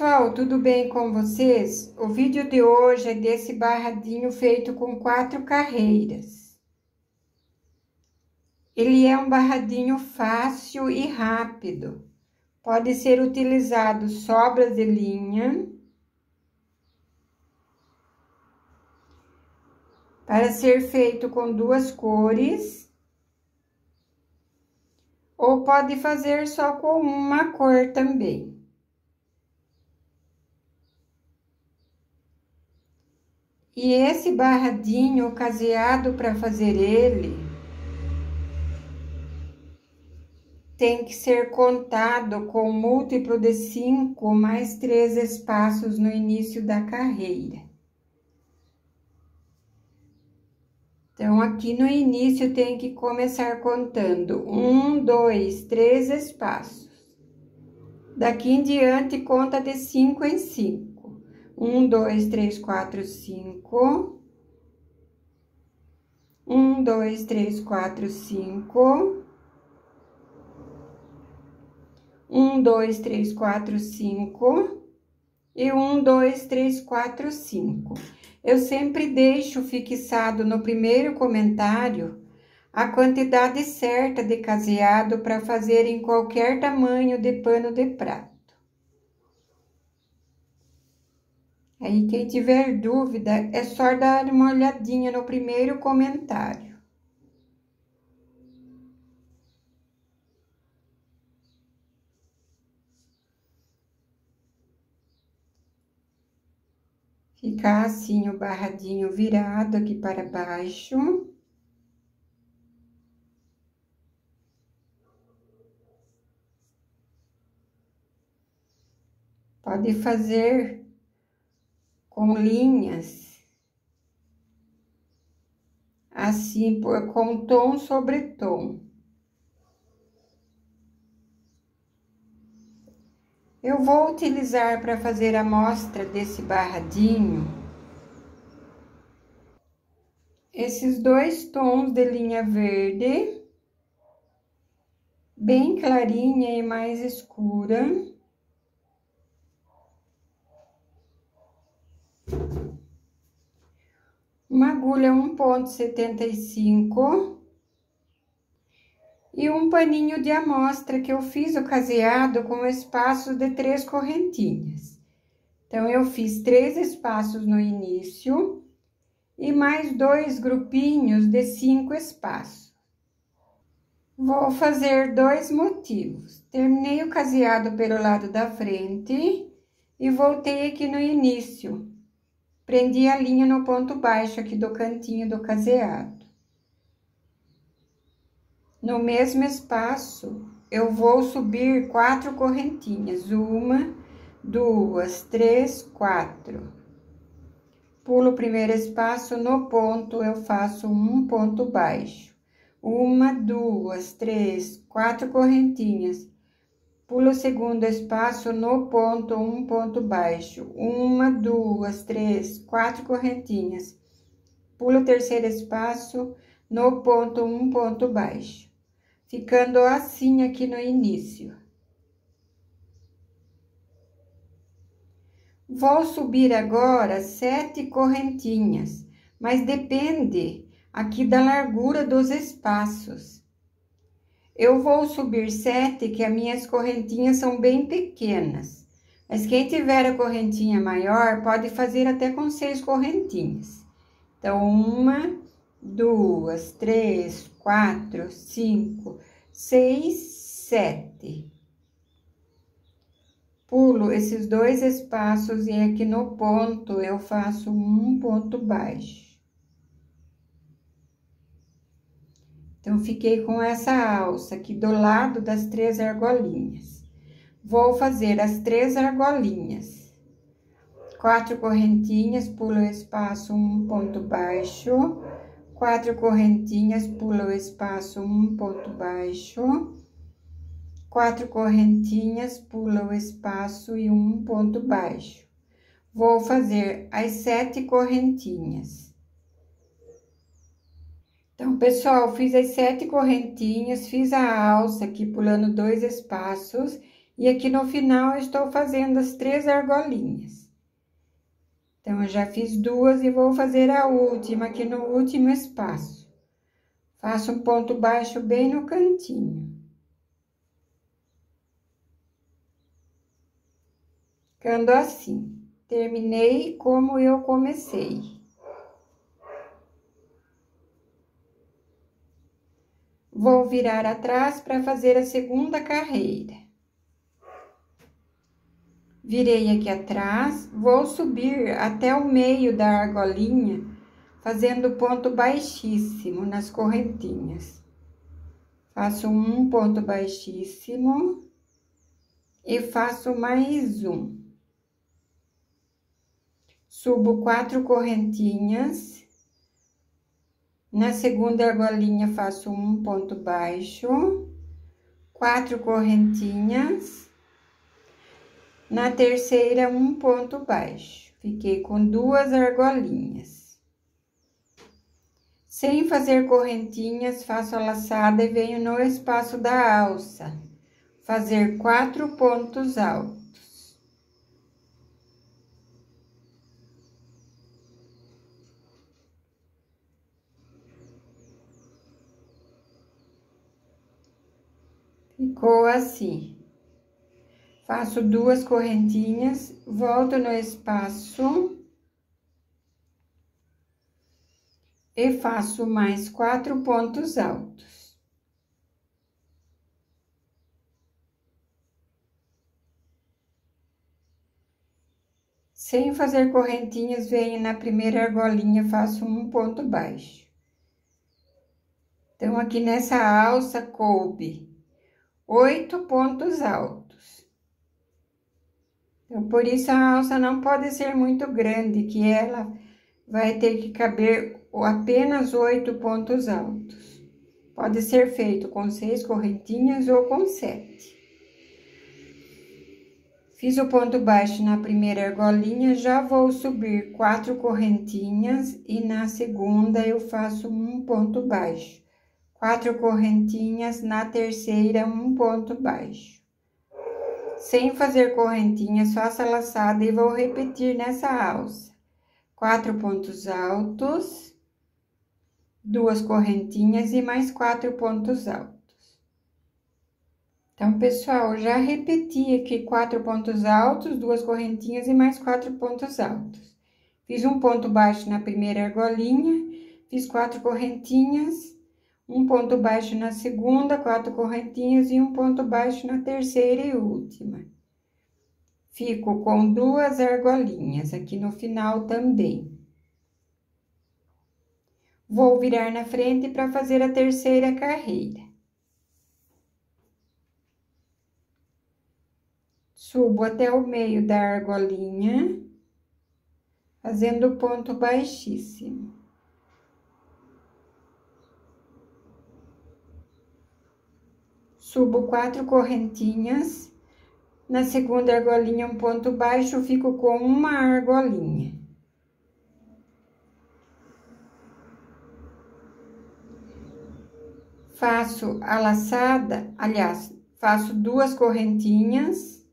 pessoal, tudo bem com vocês? O vídeo de hoje é desse barradinho feito com quatro carreiras. Ele é um barradinho fácil e rápido. Pode ser utilizado sobras de linha. Para ser feito com duas cores. Ou pode fazer só com uma cor também. E esse barradinho caseado para fazer ele tem que ser contado com múltiplo de cinco mais três espaços no início da carreira. Então, aqui no início tem que começar contando um, dois, três espaços. Daqui em diante, conta de cinco em cinco. Um, dois, três, quatro, cinco. Um, dois, três, quatro, cinco. Um, dois, três, quatro, cinco. E um, dois, três, quatro, cinco. Eu sempre deixo fixado no primeiro comentário a quantidade certa de caseado para fazer em qualquer tamanho de pano de prato. Aí, quem tiver dúvida, é só dar uma olhadinha no primeiro comentário. Ficar assim o barradinho virado aqui para baixo. Pode fazer com linhas, assim, com tom sobre tom. Eu vou utilizar para fazer a mostra desse barradinho esses dois tons de linha verde, bem clarinha e mais escura. Uma agulha 1.75 e um paninho de amostra que eu fiz o caseado com espaço de três correntinhas. Então, eu fiz três espaços no início e mais dois grupinhos de cinco espaços. Vou fazer dois motivos. Terminei o caseado pelo lado da frente e voltei aqui no início Prendi a linha no ponto baixo aqui do cantinho do caseado. No mesmo espaço, eu vou subir quatro correntinhas. Uma, duas, três, quatro. Pulo o primeiro espaço, no ponto eu faço um ponto baixo. Uma, duas, três, quatro correntinhas. Pulo o segundo espaço no ponto, um ponto baixo. Uma, duas, três, quatro correntinhas. Pulo o terceiro espaço no ponto, um ponto baixo. Ficando assim aqui no início. Vou subir agora sete correntinhas, mas depende aqui da largura dos espaços. Eu vou subir sete, que as minhas correntinhas são bem pequenas. Mas quem tiver a correntinha maior, pode fazer até com seis correntinhas. Então, uma, duas, três, quatro, cinco, seis, sete. Pulo esses dois espaços e aqui no ponto eu faço um ponto baixo. Então, fiquei com essa alça aqui do lado das três argolinhas. Vou fazer as três argolinhas. Quatro correntinhas, pulo o espaço, um ponto baixo. Quatro correntinhas, pulo o espaço, um ponto baixo. Quatro correntinhas, pulo o espaço e um ponto baixo. Vou fazer as sete correntinhas. Então, pessoal, fiz as sete correntinhas, fiz a alça aqui pulando dois espaços E aqui no final, estou fazendo as três argolinhas. Então, eu já fiz duas e vou fazer a última aqui no último espaço. Faço um ponto baixo bem no cantinho. Ficando assim. Terminei como eu comecei. Vou virar atrás para fazer a segunda carreira. Virei aqui atrás, vou subir até o meio da argolinha, fazendo ponto baixíssimo nas correntinhas. Faço um ponto baixíssimo e faço mais um. Subo quatro correntinhas. Na segunda argolinha, faço um ponto baixo, quatro correntinhas. Na terceira, um ponto baixo. Fiquei com duas argolinhas. Sem fazer correntinhas, faço a laçada e venho no espaço da alça, fazer quatro pontos altos. Ficou assim. Faço duas correntinhas, volto no espaço. E faço mais quatro pontos altos. Sem fazer correntinhas, venho na primeira argolinha, faço um ponto baixo. Então, aqui nessa alça coube oito pontos altos. Então, por isso a alça não pode ser muito grande, que ela vai ter que caber apenas oito pontos altos. Pode ser feito com seis correntinhas ou com sete. Fiz o ponto baixo na primeira argolinha, já vou subir quatro correntinhas e na segunda eu faço um ponto baixo quatro correntinhas, na terceira, um ponto baixo. Sem fazer correntinhas, faça laçada e vou repetir nessa alça. Quatro pontos altos, duas correntinhas e mais quatro pontos altos. Então, pessoal, já repeti aqui quatro pontos altos, duas correntinhas e mais quatro pontos altos. Fiz um ponto baixo na primeira argolinha, fiz quatro correntinhas, um ponto baixo na segunda, quatro correntinhas e um ponto baixo na terceira e última. Fico com duas argolinhas aqui no final também. Vou virar na frente para fazer a terceira carreira. Subo até o meio da argolinha, fazendo ponto baixíssimo. Subo quatro correntinhas, na segunda argolinha um ponto baixo, fico com uma argolinha. Faço a laçada, aliás, faço duas correntinhas,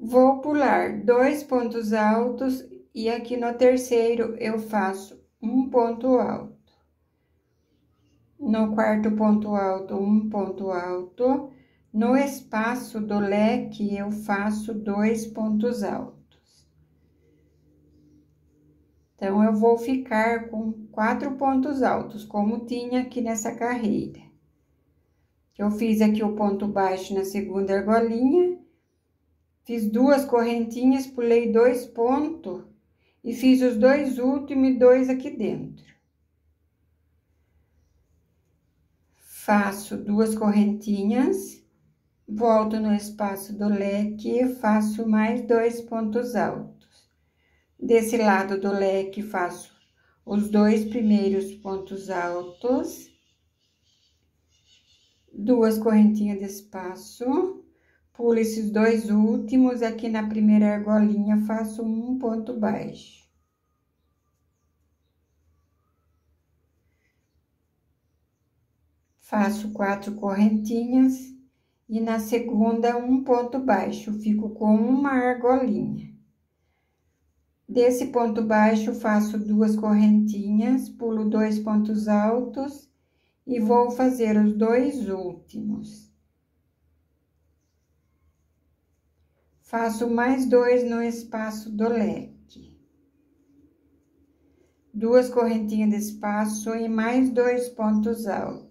vou pular dois pontos altos e aqui no terceiro eu faço um ponto alto. No quarto ponto alto, um ponto alto. No espaço do leque, eu faço dois pontos altos. Então, eu vou ficar com quatro pontos altos, como tinha aqui nessa carreira. Eu fiz aqui o ponto baixo na segunda argolinha, fiz duas correntinhas, pulei dois pontos e fiz os dois últimos e dois aqui dentro. Faço duas correntinhas, volto no espaço do leque e faço mais dois pontos altos. Desse lado do leque, faço os dois primeiros pontos altos, duas correntinhas de espaço, pulo esses dois últimos, aqui na primeira argolinha faço um ponto baixo. Faço quatro correntinhas e na segunda um ponto baixo, fico com uma argolinha. Desse ponto baixo, faço duas correntinhas, pulo dois pontos altos e vou fazer os dois últimos. Faço mais dois no espaço do leque. Duas correntinhas de espaço e mais dois pontos altos.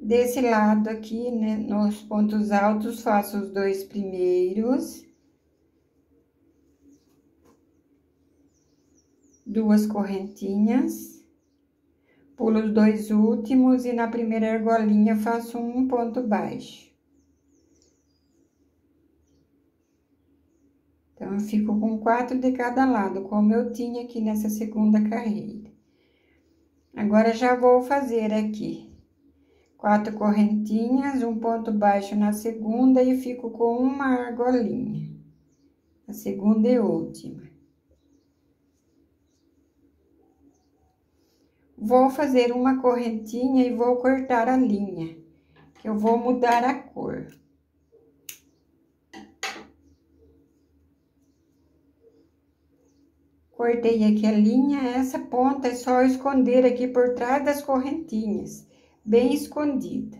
Desse lado aqui, né, nos pontos altos, faço os dois primeiros. Duas correntinhas. Pulo os dois últimos e na primeira argolinha faço um ponto baixo. Então, eu fico com quatro de cada lado, como eu tinha aqui nessa segunda carreira. Agora, já vou fazer aqui quatro correntinhas, um ponto baixo na segunda e fico com uma argolinha. A segunda e última. Vou fazer uma correntinha e vou cortar a linha, que eu vou mudar a cor. Cortei aqui a linha, essa ponta é só esconder aqui por trás das correntinhas bem escondida.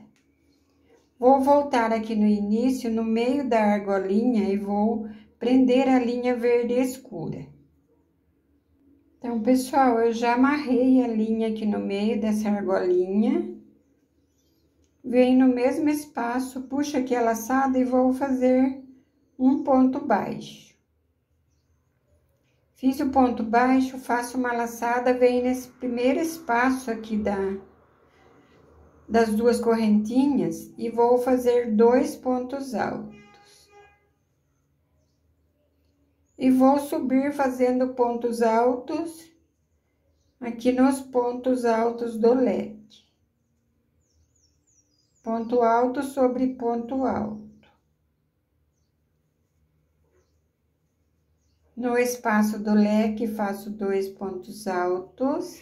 Vou voltar aqui no início, no meio da argolinha, e vou prender a linha verde escura. Então, pessoal, eu já amarrei a linha aqui no meio dessa argolinha. Venho no mesmo espaço, puxo aqui a laçada e vou fazer um ponto baixo. Fiz o ponto baixo, faço uma laçada, venho nesse primeiro espaço aqui da, das duas correntinhas e vou fazer dois pontos altos. E vou subir fazendo pontos altos aqui nos pontos altos do leque. Ponto alto sobre ponto alto. No espaço do leque, faço dois pontos altos.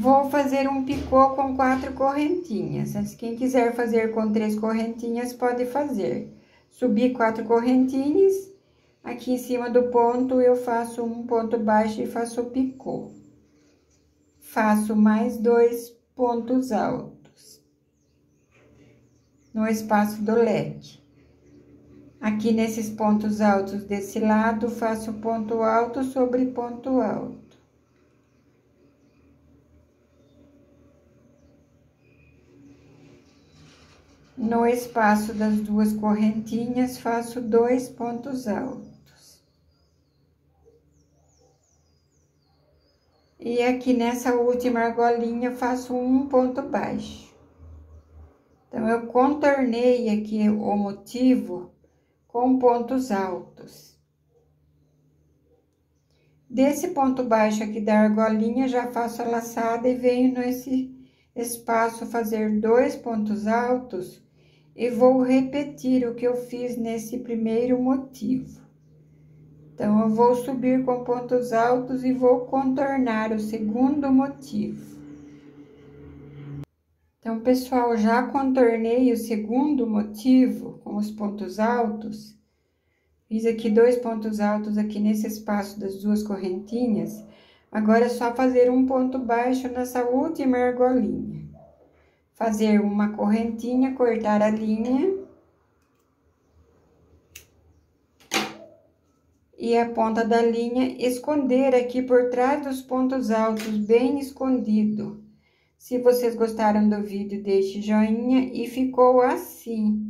Vou fazer um picô com quatro correntinhas. Quem quiser fazer com três correntinhas, pode fazer. Subi quatro correntinhas. Aqui em cima do ponto, eu faço um ponto baixo e faço o picô. Faço mais dois pontos altos. No espaço do leque. Aqui nesses pontos altos desse lado, faço ponto alto sobre ponto alto. No espaço das duas correntinhas, faço dois pontos altos. E aqui nessa última argolinha, faço um ponto baixo. Então, eu contornei aqui o motivo com pontos altos. Desse ponto baixo aqui da argolinha, já faço a laçada e venho nesse espaço fazer dois pontos altos e vou repetir o que eu fiz nesse primeiro motivo. Então, eu vou subir com pontos altos e vou contornar o segundo motivo. Então, pessoal, já contornei o segundo motivo com os pontos altos. Fiz aqui dois pontos altos aqui nesse espaço das duas correntinhas. Agora, é só fazer um ponto baixo nessa última argolinha fazer uma correntinha, cortar a linha. E a ponta da linha esconder aqui por trás dos pontos altos, bem escondido. Se vocês gostaram do vídeo, deixe joinha e ficou assim.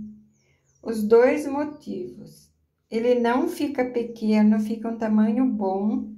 Os dois motivos. Ele não fica pequeno, fica um tamanho bom.